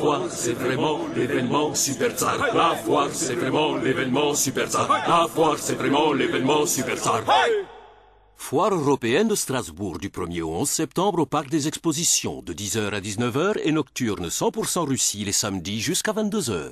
foire, c'est vraiment l'événement super tsar. La foire, c'est vraiment l'événement super tsar. La foire, c'est vraiment l'événement super. Foire européenne de Strasbourg du 1er au 11 septembre au Parc des Expositions de 10h à 19h et nocturne 100% Russie les samedis jusqu'à 22h.